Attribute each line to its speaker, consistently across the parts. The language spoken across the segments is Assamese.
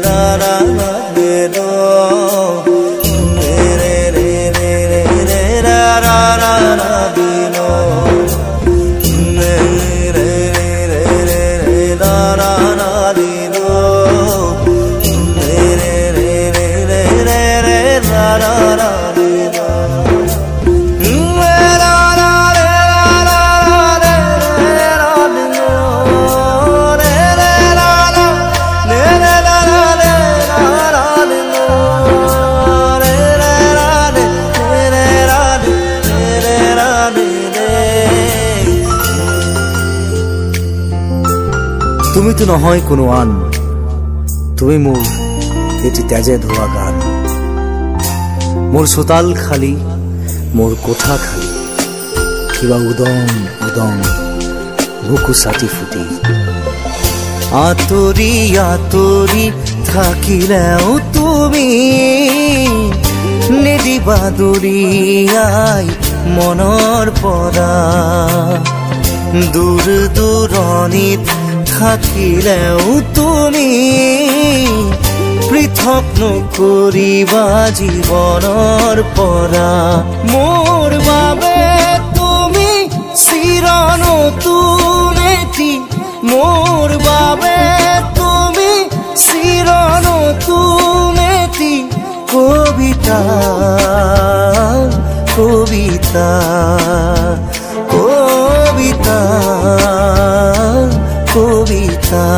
Speaker 1: la la la তুমিতো নহয় কোনো আন। তুমি মোৰ এটি তেজে ধোৱা গান। মোৰ চোতাল খালী মোৰ কোঠা খালী। কিবা উদম উদম, বুকু চাটি ফুটি। আঁতৰি আঁতৰি থাকিলেও তুমি নিদিবা দূৰিয়াই মনৰ পৰা। দূৰ দূৰণিত থাকিলেও তুমি পৃথক নকৰিবা জীৱনৰ পৰা। মোৰ বাবে তুমি চিৰ নতুন এটি মোৰ বাবে তুমি চিৰ নতুন এটি কবিতা কবিতা কবিতা। কবিতা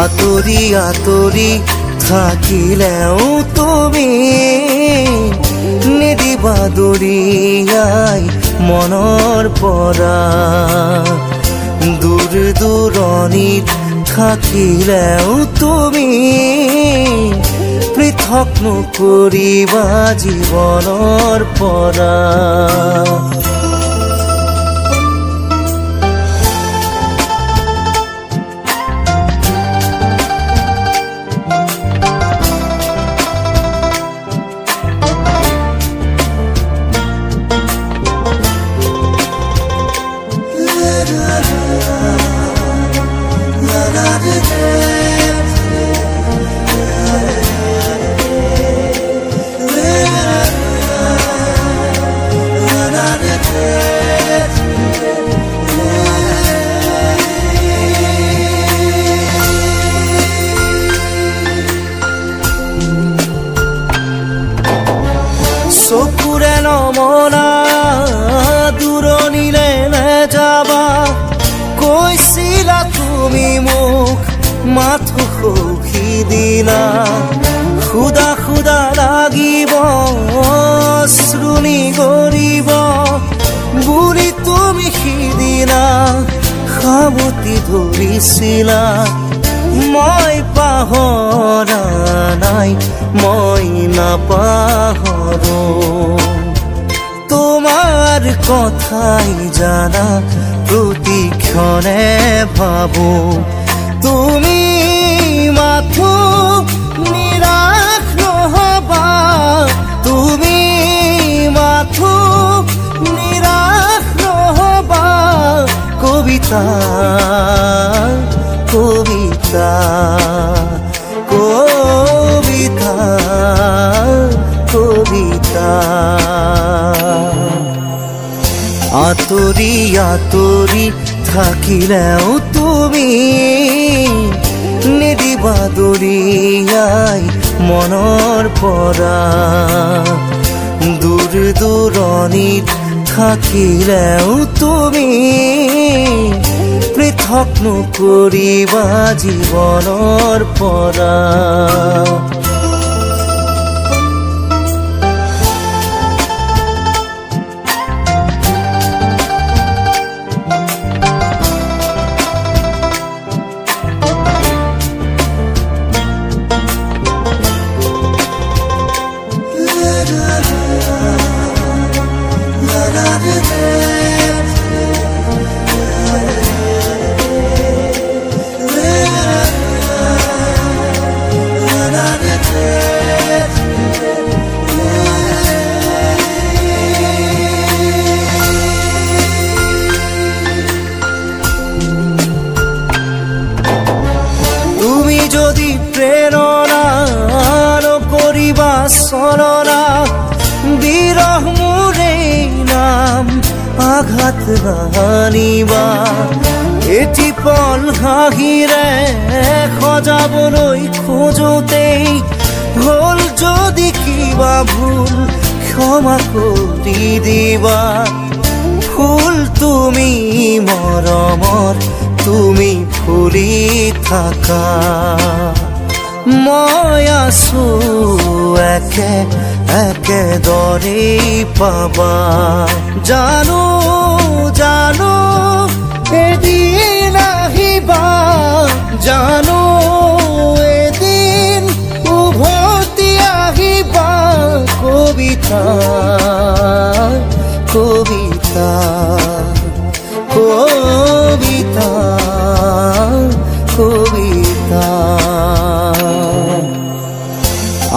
Speaker 1: আঁতৰি আঁতৰি থাকিলেও তুমি নিদিবা দূৰিয়াই মনৰ পৰা। দূৰ দূৰণিত থাকিলেও তুমি পৃথক নকৰিবা জীৱনৰ পৰা। চকুৰে নমনা দূৰণিলে নেযাবা কৈছিলা তুমি মোক মাথো সখী দিলা খুদা খুদা লাগিব শ্ৰুণি কৰিব বুলি তুমি সিদিনা সাৱতি ধৰিছিলা। মই পাহৰা নাই মই না পাহর তোমার কথাই জানা, প্রতিক্ষণে ভাবো। তুমি মাথু নিরাখ হবা। তুমি মাথু নিরাখ হবা। কবিতা থাকিলেও তুমি নিদিবা দূৰিয়াই মনৰ পৰা। দূৰ দূৰণিত থাকিলেও তুমি পৃথক নকৰিবা জীৱনৰ পৰা। প্ৰেৰণা আৰু কৰিবা চৰণা বিৰহ মোৰে নাম আঘাত নানিবা। এটি পল হাঁহিৰে সজাবলৈ খোজোতেই হ'ল যদি কিবা ভুল ক্ষমা কৰি দিবা। ফুল তুমি মৰমৰ তুমি ফুলি থাকা। মই আছো একে একেদৰেই পাবা। জানো জানো, এদিন আহিবা। জানো, এদিন উভতি আহিবা। কবিতা কবিতা কবিতা কবিতা।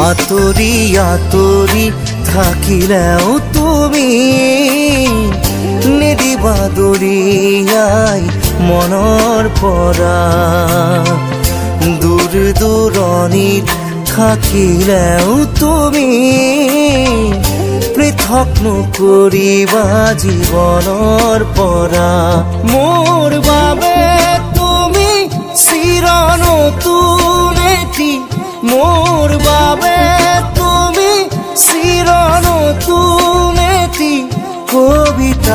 Speaker 1: আতৰি আতৰি থাকিলেও তুমি নিদিবা দৰিয়াই মনৰ পৰা। দূৰ দূৰণিত থাকিলেও তুমি পৃথক নকৰিবা জীৱনৰ পৰা। মোৰ বাবে তুমি চিৰ নতুন এটি মোৰ